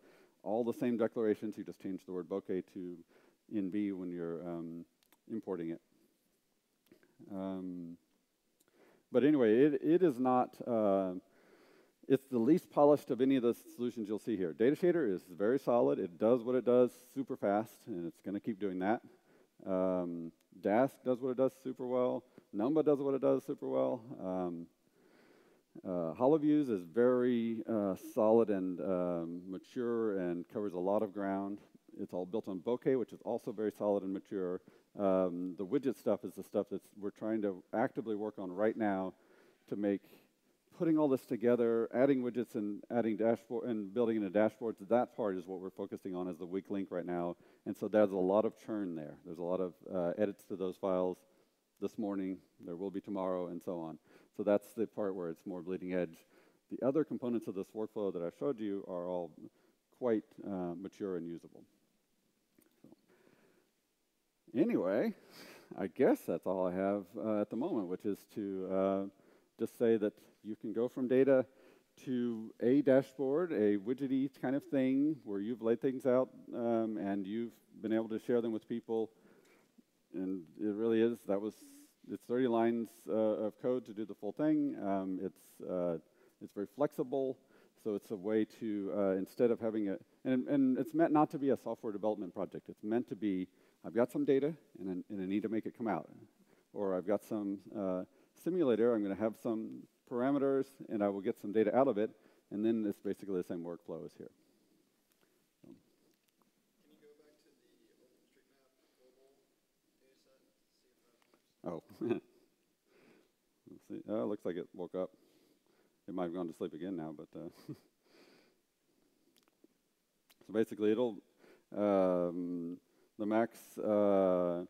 all the same declarations. You just change the word bokeh to inb when you're um, importing it. Um, but anyway, it, it is not uh, it's the least polished of any of the solutions you'll see here. Datashader is very solid. It does what it does super fast, and it's going to keep doing that. Um, Dask does what it does super well. Numba does what it does super well. Um, uh, HoloViews is very uh, solid and um, mature and covers a lot of ground. It's all built on Bokeh, which is also very solid and mature. Um, the widget stuff is the stuff that we're trying to actively work on right now to make putting all this together, adding widgets and adding dashboard and building into dashboards, that part is what we're focusing on as the weak link right now. And so there's a lot of churn there. There's a lot of uh, edits to those files this morning. There will be tomorrow and so on. So that's the part where it's more bleeding edge. The other components of this workflow that I showed you are all quite uh, mature and usable. Anyway, I guess that's all I have uh, at the moment, which is to uh, just say that you can go from data to a dashboard, a widgety kind of thing where you've laid things out um, and you've been able to share them with people. And it really is, that was, it's 30 lines uh, of code to do the full thing. Um, it's, uh, it's very flexible. So it's a way to, uh, instead of having a, and, and it's meant not to be a software development project. It's meant to be, I've got some data and I, and I need to make it come out. Or I've got some uh, simulator, I'm going to have some parameters, and I will get some data out of it, and then it's basically the same workflow as here. Can you go back to the OpenStreetMap global data set? See if that works. Oh. See. Oh, looks like it woke up. It might have gone to sleep again now, but uh, so basically, it'll um, the Mac's uh,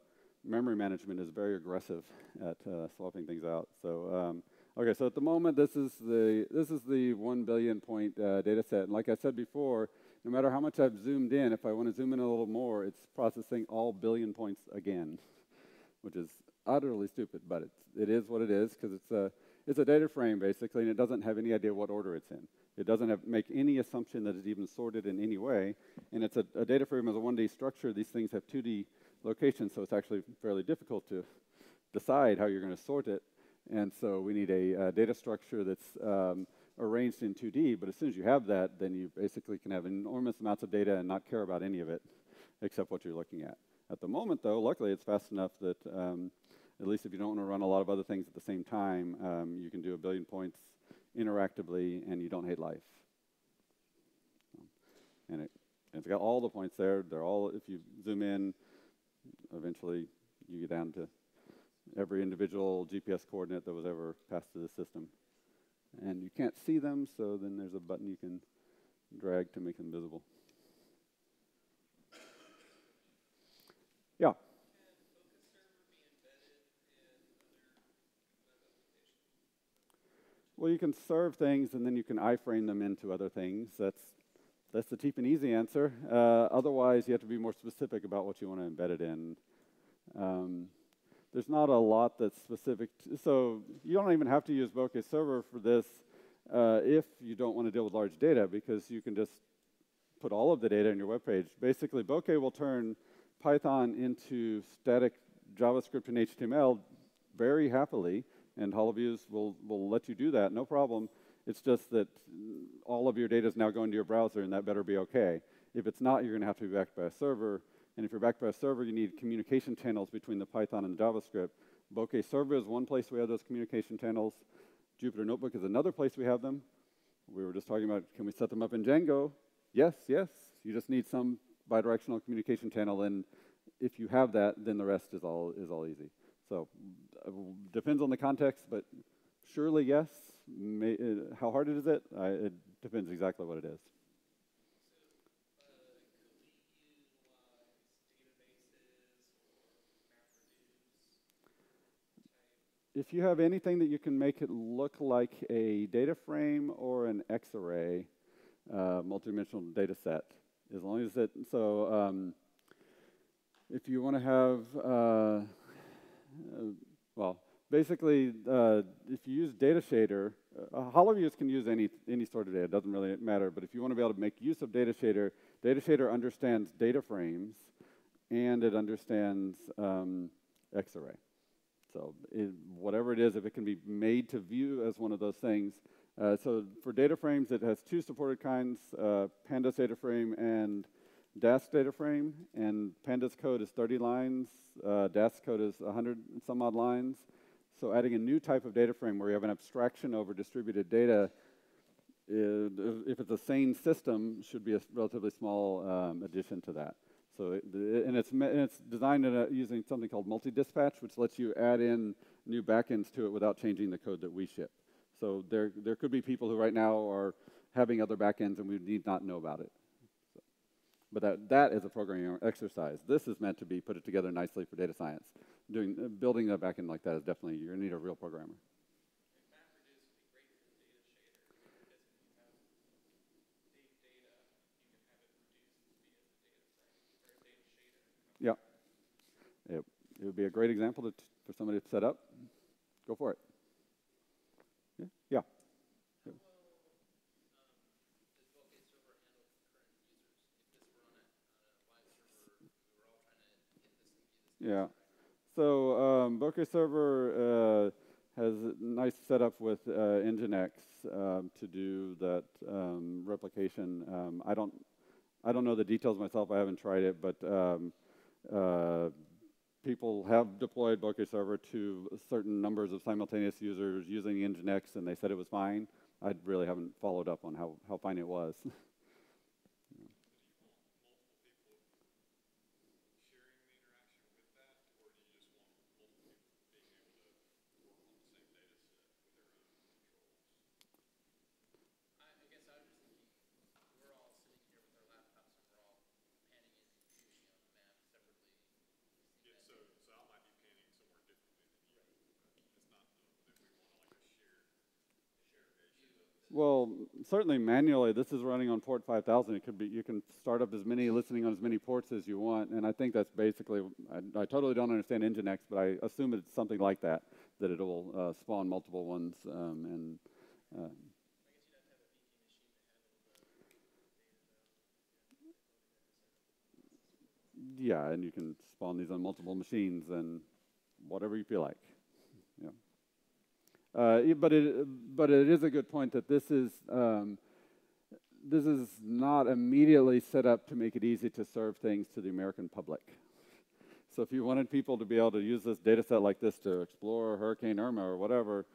memory management is very aggressive at uh, swapping things out. So um, okay, so at the moment, this is the this is the one billion point uh, data set, and like I said before, no matter how much I've zoomed in, if I want to zoom in a little more, it's processing all billion points again, which is utterly stupid, but it's, it is what it is because it's a it's a data frame basically, and it doesn't have any idea what order it's in. It doesn't have, make any assumption that it's even sorted in any way, and it's a, a data frame as a 1D structure. These things have 2D locations, so it's actually fairly difficult to decide how you're going to sort it. And so we need a data structure that's um, arranged in 2D, but as soon as you have that, then you basically can have enormous amounts of data and not care about any of it except what you're looking at. At the moment, though, luckily it's fast enough that um, at least if you don't want to run a lot of other things at the same time, um, you can do a billion points interactively and you don't hate life. And it, it's got all the points there. They're all, if you zoom in, eventually you get down to every individual GPS coordinate that was ever passed to the system. And you can't see them, so then there's a button you can drag to make them visible. Yeah. Well, you can serve things and then you can iframe them into other things. That's, that's the cheap and easy answer. Uh, otherwise, you have to be more specific about what you want to embed it in. Um, there's not a lot that's specific. So you don't even have to use Bokeh Server for this uh, if you don't want to deal with large data because you can just put all of the data in your web page. Basically, Bokeh will turn Python into static JavaScript and HTML very happily and HoloViews will, will let you do that, no problem. It's just that all of your data is now going to your browser, and that better be okay. If it's not, you're going to have to be backed by a server. And if you're backed by a server, you need communication channels between the Python and the JavaScript. Bokeh Server is one place we have those communication channels. Jupyter Notebook is another place we have them. We were just talking about, can we set them up in Django? Yes, yes. You just need some bidirectional communication channel, and if you have that, then the rest is all, is all easy. So uh, depends on the context, but surely yes. May, uh, how hard is it? it depends exactly what it is. if you have anything that you can make it look like a data frame or an Xarray uh, multidimensional data set, as long as it, so um, if you want to have uh, well, basically, uh, if you use Datashader, uh, HoloViews can use any, any sort of data, it doesn't really matter, but if you want to be able to make use of Datashader, data shader understands data frames and it understands um, Xarray. So it, whatever it is, if it can be made to view as one of those things. Uh, so for data frames, it has two supported kinds, uh, Pandas data frame and Dask data frame, and Pandas code is 30 lines. Uh, Dask code is 100 and some odd lines. So adding a new type of data frame where you have an abstraction over distributed data, is, if it's a sane system, should be a relatively small um, addition to that. So, it, and, it's, and it's designed a, using something called multi-dispatch, which lets you add in new backends to it without changing the code that we ship. So there, there could be people who right now are having other backends and we need not know about it. But that, that is a programming exercise. This is meant to be put it together nicely for data science. Doing, uh, building a backend like that is definitely, you're going to need a real programmer. Yeah. it, it would be a great example to, for somebody to set up. Go for it. Yeah. yeah. Yeah. So um, Server uh, has a nice setup with uh, Nginx um, to do that um, replication. Um, I don't, I don't know the details myself. I haven't tried it, but um, uh, people have deployed Bokeh Server to certain numbers of simultaneous users using Nginx, and they said it was fine. I really haven't followed up on how, how fine it was. Well, certainly manually, this is running on port 5000. It could be you can start up as many listening on as many ports as you want, and I think that's basically. I, I totally don't understand Nginx, but I assume it's something like that that it'll uh, spawn multiple ones um, and. Uh, yeah, and you can spawn these on multiple machines and whatever you feel like. Uh, but it but it is a good point that this is um, this is not immediately set up to make it easy to serve things to the American public. So if you wanted people to be able to use this data set like this to explore Hurricane Irma or whatever,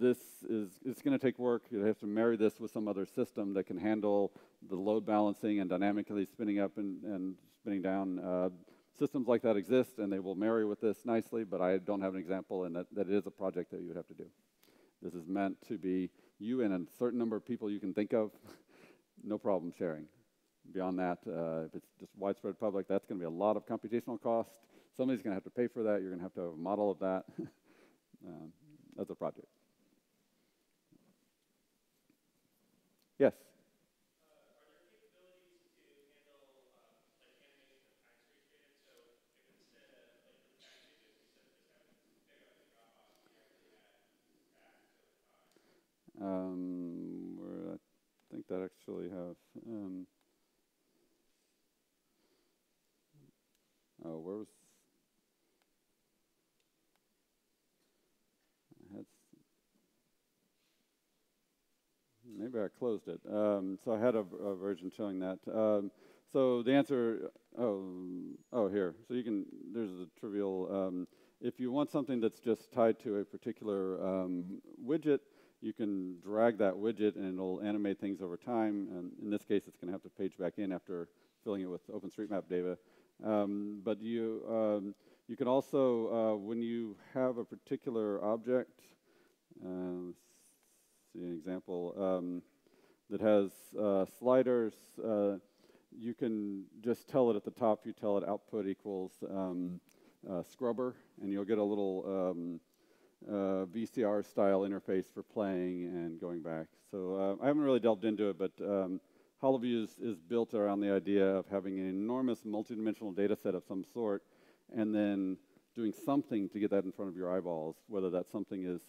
this is it's going to take work. You have to marry this with some other system that can handle the load balancing and dynamically spinning up and, and spinning down. Uh, systems like that exist and they will marry with this nicely, but I don't have an example and that, that it is a project that you would have to do. This is meant to be you and a certain number of people you can think of, no problem sharing. Beyond that, uh, if it's just widespread public, that's going to be a lot of computational cost. Somebody's going to have to pay for that. You're going to have to have a model of that um, as a project. Yes? Um, where I think that actually have. Um, oh, where was? I had. Maybe I closed it. Um, so I had a, a, version showing that. Um, so the answer. Oh, oh, here. So you can. There's a trivial. Um, if you want something that's just tied to a particular um, widget, you can drag that widget and it'll animate things over time. And in this case, it's going to have to page back in after filling it with OpenStreetMap data. Um, but you, um, you can also, uh, when you have a particular object, uh, see an example, um, that has uh, sliders, uh, you can just tell it at the top, you tell it output equals um, uh, scrubber, and you'll get a little um, uh, VCR style interface for playing and going back. So uh, I haven't really delved into it, but um, HoloView is, is, built around the idea of having an enormous multidimensional data set of some sort and then doing something to get that in front of your eyeballs, whether that something is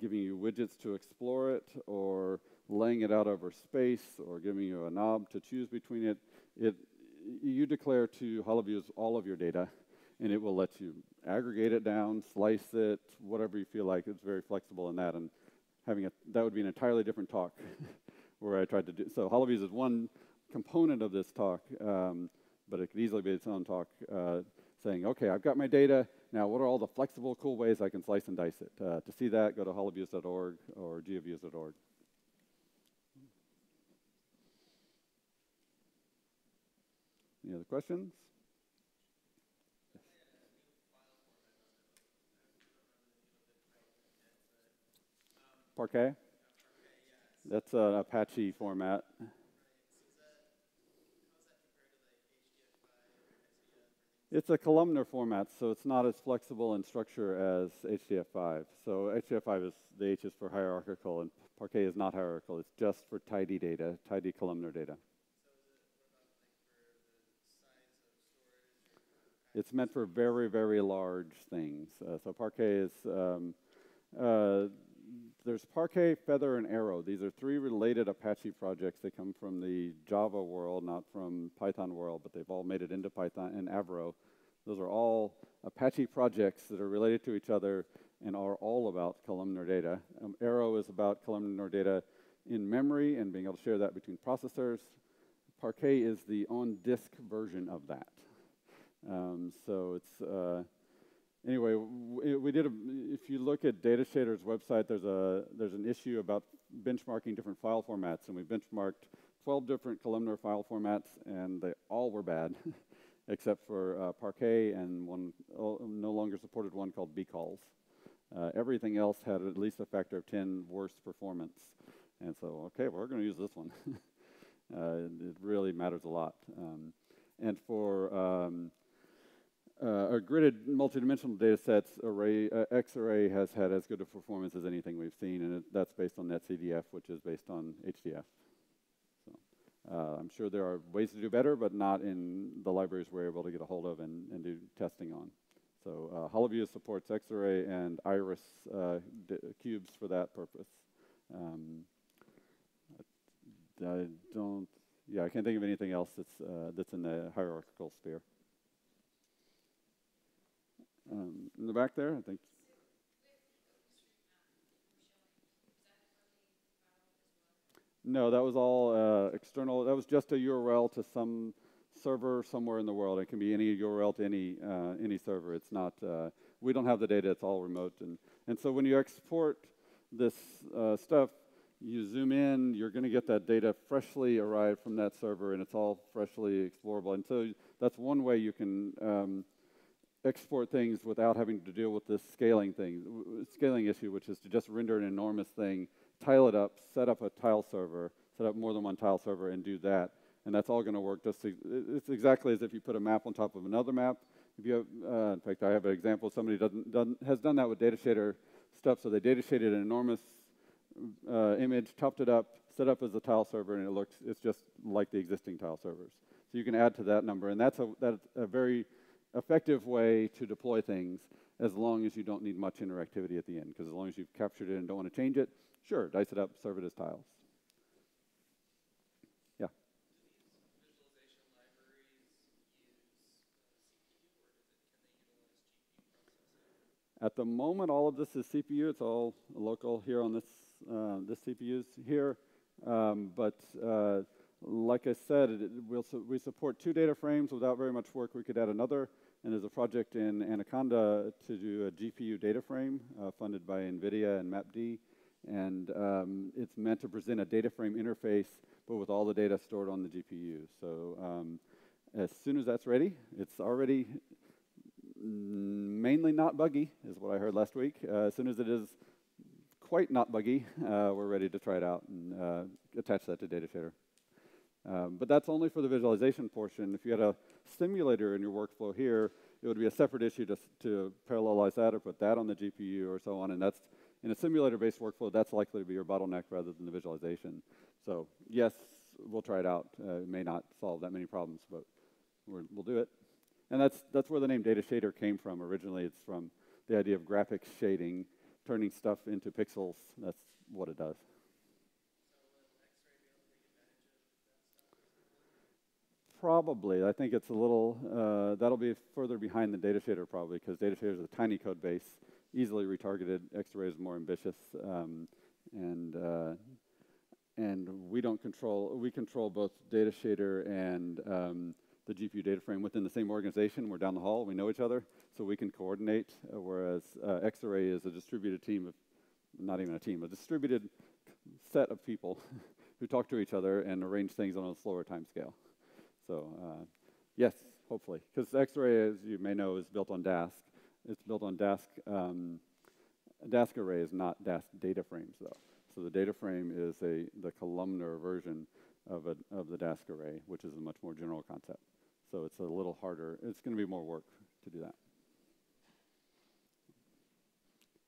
giving you widgets to explore it or laying it out over space or giving you a knob to choose between it. it you declare to HoloViews all of your data and it will let you aggregate it down, slice it, whatever you feel like. It's very flexible in that, and having a that would be an entirely different talk where I tried to do. So HoloViews is one component of this talk, um, but it could easily be its own talk, uh, saying, okay, I've got my data. Now, what are all the flexible, cool ways I can slice and dice it? Uh, to see that, go to holoviews.org or geoviews.org. Any other questions? Parquet? That's an Apache format. It's a columnar format, so it's not as flexible in structure as HDF5. So HDF5 is the H is for hierarchical, and Parquet is not hierarchical. It's just for tidy data, tidy columnar data. It's meant for very, very large things. Uh, so Parquet is, um, uh, there's Parquet, Feather, and Arrow. These are three related Apache projects. They come from the Java world, not from Python world, but they've all made it into Python and Avro. Those are all Apache projects that are related to each other and are all about columnar data. Um, Arrow is about columnar data in memory and being able to share that between processors. Parquet is the on-disk version of that. Um, so it's, uh, anyway, we, did, a, if you look at Datashader's website, there's, a, there's an issue about benchmarking different file formats, and we benchmarked 12 different columnar file formats, and they all were bad, except for uh, Parquet and one oh, no longer supported one called bcolz. Uh, everything else had at least a factor of 10 worse performance. And so, okay, well, we're going to use this one. uh, it really matters a lot. Um, and for um, gridded multidimensional data sets, array, uh, Xarray has had as good a performance as anything we've seen, and it, that's based on NetCDF, which is based on HDF. So, uh, I'm sure there are ways to do better, but not in the libraries we're able to get a hold of and, and do testing on. So uh, HoloView supports Xarray and Iris uh, cubes for that purpose. Um, I don't, yeah, I can't think of anything else that's, uh, that's in the hierarchical sphere. Um, in the back there, I think. No, that was all uh, external. That was just a URL to some server somewhere in the world. It can be any URL to any uh, any server. It's not. Uh, we don't have the data. It's all remote. And and so when you export this uh, stuff, you zoom in. You're going to get that data freshly arrived from that server, and it's all freshly explorable. And so that's one way you can. Um, export things without having to deal with this scaling thing, scaling issue, which is to just render an enormous thing, tile it up, set up a tile server, set up more than one tile server, and do that. And that's all going to work. Just it's exactly as if you put a map on top of another map. If you have, uh, in fact, I have an example. Somebody doesn't, doesn't, has done that with Datashader stuff. So they data shaded an enormous uh, image, topped it up, set up as a tile server, and it looks it's just like the existing tile servers. So you can add to that number, and that's a that's a very effective way to deploy things as long as you don't need much interactivity at the end. Because as long as you've captured it and don't want to change it, sure, dice it up, serve it as tiles. Yeah. At the moment, all of this is CPU. It's all local here on this uh, this CPU's here. Um, but uh, like I said, it, we'll we support two data frames without very much work. We could add another. And there's a project in Anaconda to do a GPU data frame uh, funded by NVIDIA and MapD. And um, it's meant to present a data frame interface, but with all the data stored on the GPU. So um, as soon as that's ready, it's already mainly not buggy, is what I heard last week. Uh, as soon as it is quite not buggy, uh, we're ready to try it out and uh, attach that to Data Datashader. Um, but that's only for the visualization portion. If you had a simulator in your workflow here, it would be a separate issue to, to parallelize that or put that on the GPU or so on. And that's in a simulator-based workflow, that's likely to be your bottleneck rather than the visualization. So yes, we'll try it out. Uh, it may not solve that many problems, but we will do it. And that's, that's where the name Datashader came from. Originally, it's from the idea of graphics shading, turning stuff into pixels. That's what it does. Probably. I think it's a little, uh, that'll be further behind the Datashader probably because Datashader is a tiny code base, easily retargeted. Xarray is more ambitious. Um, and, uh, and we don't control, we control both Datashader and um, the GPU data frame within the same organization. We're down the hall, we know each other, so we can coordinate, uh, whereas uh, Xarray is a distributed team of, not even a team, a distributed set of people who talk to each other and arrange things on a slower time scale. So uh, yes, hopefully. Because Xarray, as you may know, is built on Dask. It's built on Dask. Um, Dask array is not Dask data frames, though. So the data frame is a the columnar version of, a, of the Dask array, which is a much more general concept. So it's a little harder. It's going to be more work to do that.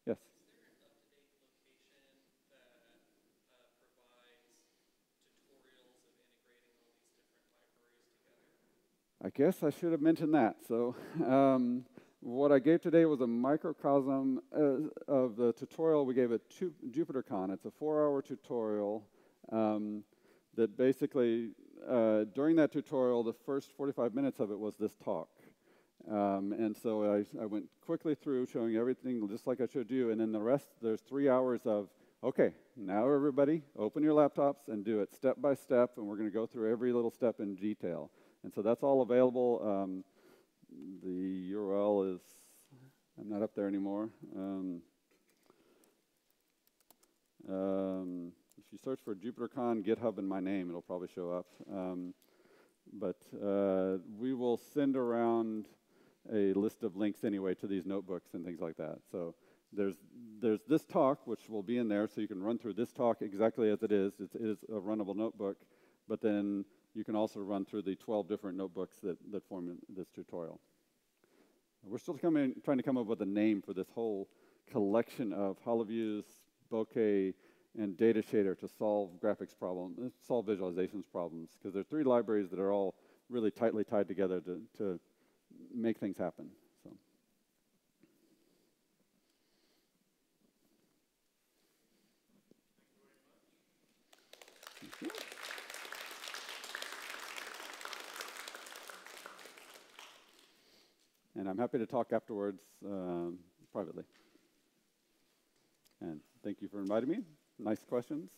Yes? I guess I should have mentioned that. So, um, what I gave today was a microcosm uh, of the tutorial we gave at JupyterCon. It's a four-hour tutorial um, that basically, uh, during that tutorial, the first 45 minutes of it was this talk. Um, and so I, I went quickly through showing everything just like I showed you, and then the rest, there's three hours of, okay, now everybody, open your laptops and do it step by step, and we're going to go through every little step in detail. And so that's all available. Um, the URL is, I'm not up there anymore. Um, um, if you search for JupyterCon GitHub and my name, it'll probably show up. Um, but uh, we will send around a list of links anyway to these notebooks and things like that. So there's there's this talk which will be in there, so you can run through this talk exactly as it is. It's, it is a runnable notebook, but then you can also run through the 12 different notebooks that, that form this tutorial. We're still coming, trying to come up with a name for this whole collection of HoloViews, Bokeh, and Datashader to solve graphics problems, uh, solve visualizations problems, because there are three libraries that are all really tightly tied together to, to make things happen. So. And I'm happy to talk afterwards um, privately. And thank you for inviting me. Nice questions.